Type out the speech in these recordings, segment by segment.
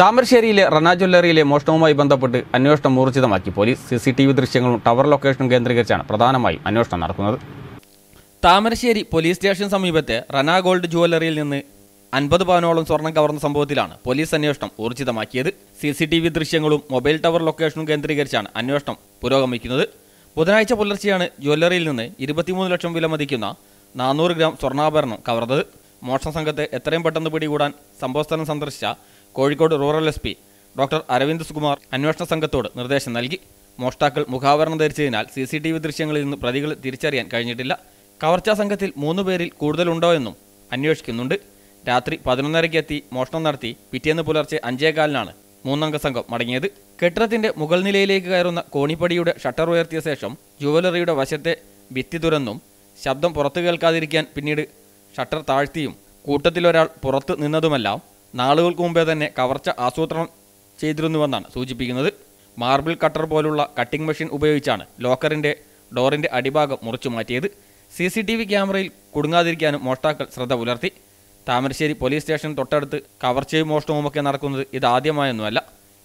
താമരശ്ശേരിയിലെ Rana ജ്വല്ലറിയിലെ മോഷണവുമായി ബന്ധപ്പെട്ട് അന്വേഷണം ഊർജിതമാക്കി. Police C C T V ദൃശ്യങ്ങളും ടവർ ലൊക്കേഷനും കേന്ദ്രീകരിച്ചാണ് പ്രധാനമായും അന്വേഷണം നടക്കുന്നത്. താമരശ്ശേരി പോലീസ് സ്റ്റേഷൻ സമീപത്തെ റണ ഗോൾഡ് ജുവല്ലറിയിൽ നിന്ന് അൻപത് പവനോളം സ്വർണം കവർന്ന സംഭവത്തിലാണ് പോലീസ് അന്വേഷണം ഊർജിതമാക്കിയത്. സി സി ടി വി ദൃശ്യങ്ങളും മൊബൈൽ ടവർ ലൊക്കേഷനും കേന്ദ്രീകരിച്ചാണ് അന്വേഷണം പുരോഗമിക്കുന്നത്. ബുധനാഴ്ച പുലർച്ചെയാണ് ജ്വല്ലറിയിൽ നിന്ന് ഇരുപത്തിമൂന്ന് ലക്ഷം വില മതിക്കുന്ന നാനൂറ് ഗ്രാം സ്വർണാഭരണം കവർന്നത്. മോഷണ സംഘത്തെ എത്രയും പെട്ടെന്ന് പിടികൂടാൻ സംഭവസ്ഥലം സന്ദർശിച്ച Kozhikode rural S P doctor Aravind Sukumar അന്വേഷണ സംഘത്തോട് നിർദ്ദേശം നൽകി. മോഷ്ടാക്കൾ മുഖാവരണം ധരിച്ചതിനാൽ സി സി ടി വി ദൃശ്യങ്ങളിൽ നിന്ന് പ്രതികൾ തിരിച്ചറിയാൻ കഴിഞ്ഞിട്ടില്ല. കവർച്ചാ സംഘത്തിൽ മൂന്ന് പേരിൽ കൂടുതലുണ്ടോ എന്നും അന്വേഷിക്കുന്നുണ്ട്. രാത്രി പതിനൊന്നരയ്ക്ക് എത്തി മോഷണം നടത്തി പിറ്റേന്ന് പുലർച്ചെ അഞ്ചേകാലിനാണ് മൂന്നംഗ സംഘം മടങ്ങിയത്. കെട്ടിടത്തിന്റെ മുകൾ നിലയിലേക്ക് കയറുന്ന കോണിപ്പടിയുടെ ഷട്ടർ ഉയർത്തിയ ശേഷം ജുവലറിയുടെ വശത്തെ ഭിത്തി തുരന്നും ശബ്ദം പുറത്തു കേൾക്കാതിരിക്കാൻ പിന്നീട് ഷട്ടർ താഴ്ത്തിയും കൂട്ടത്തിലൊരാൾ പുറത്ത് നിന്നതുമെല്ലാം നാളുകൾക്ക് മുമ്പേ തന്നെ കവർച്ച ആസൂത്രണം ചെയ്തിരുന്നുവെന്നാണ് സൂചിപ്പിക്കുന്നത്. മാർബിൾ കട്ടർ പോലുള്ള കട്ടിംഗ് മെഷീൻ ഉപയോഗിച്ചാണ് ലോക്കറിന്റെ ഡോറിന്റെ അടിഭാഗം മുറിച്ചു മാറ്റിയത്. സി സി ടി വി ക്യാമറയിൽ കുടുങ്ങാതിരിക്കാനും മോഷ്ടാക്കൾ ശ്രദ്ധ പുലർത്തി. താമരശ്ശേരി പോലീസ് സ്റ്റേഷൻ തൊട്ടടുത്ത് കവർച്ചയും മോഷണവുമൊക്കെ നടക്കുന്നത് ഇതാദ്യമായൊന്നുമല്ല.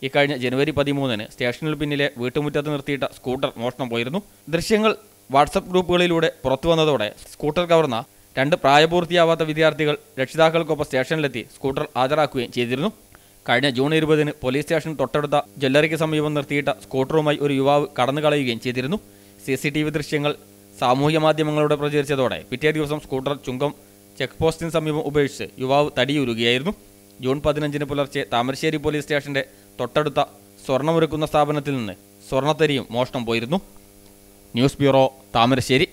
ഇക്കഴിഞ്ഞ ജനുവരി പതിമൂന്നിന് സ്റ്റേഷനിൽ പിന്നിലെ വീട്ടുമുറ്റത്ത് നിർത്തിയിട്ട സ്കൂട്ടർ മോഷണം പോയിരുന്നു. ദൃശ്യങ്ങൾ വാട്സപ്പ് ഗ്രൂപ്പുകളിലൂടെ പുറത്തു വന്നതോടെ സ്കൂട്ടർ കവർന്ന രണ്ട് പ്രായപൂർത്തിയാവാത്ത വിദ്യാർത്ഥികൾ രക്ഷിതാക്കൾക്കൊപ്പം സ്റ്റേഷനിലെത്തി സ്കൂട്ടർ ഹാജരാക്കുകയും ചെയ്തിരുന്നു. കഴിഞ്ഞ ജൂൺ ഇരുപതിന് പോലീസ് സ്റ്റേഷൻ തൊട്ടടുത്ത ജ്വല്ലറിക്ക് സമീപം നിർത്തിയിട്ട സ്കൂട്ടറുമായി ഒരു യുവാവ് കടന്നു കളയുകയും ചെയ്തിരുന്നു. സി സി ടി വി ദൃശ്യങ്ങൾ സാമൂഹ്യ മാധ്യമങ്ങളിലൂടെ പ്രചരിച്ചതോടെ പിറ്റേ ദിവസം സ്കൂട്ടർ ചുങ്കം ചെക്ക് പോസ്റ്റിന് സമീപം ഉപേക്ഷിച്ച് യുവാവ് തടിയൂരുകയായിരുന്നു. ജൂൺ പതിനഞ്ചിന് പുലർച്ചെ താമരശ്ശേരി പോലീസ് സ്റ്റേഷന്റെ തൊട്ടടുത്ത സ്വർണമൊരുക്കുന്ന സ്ഥാപനത്തിൽ നിന്ന് സ്വർണത്തരിയും മോഷണം പോയിരുന്നു. News bureau Thamarassery.